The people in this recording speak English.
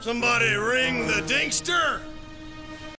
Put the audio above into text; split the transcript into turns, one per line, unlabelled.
Somebody ring the dingster!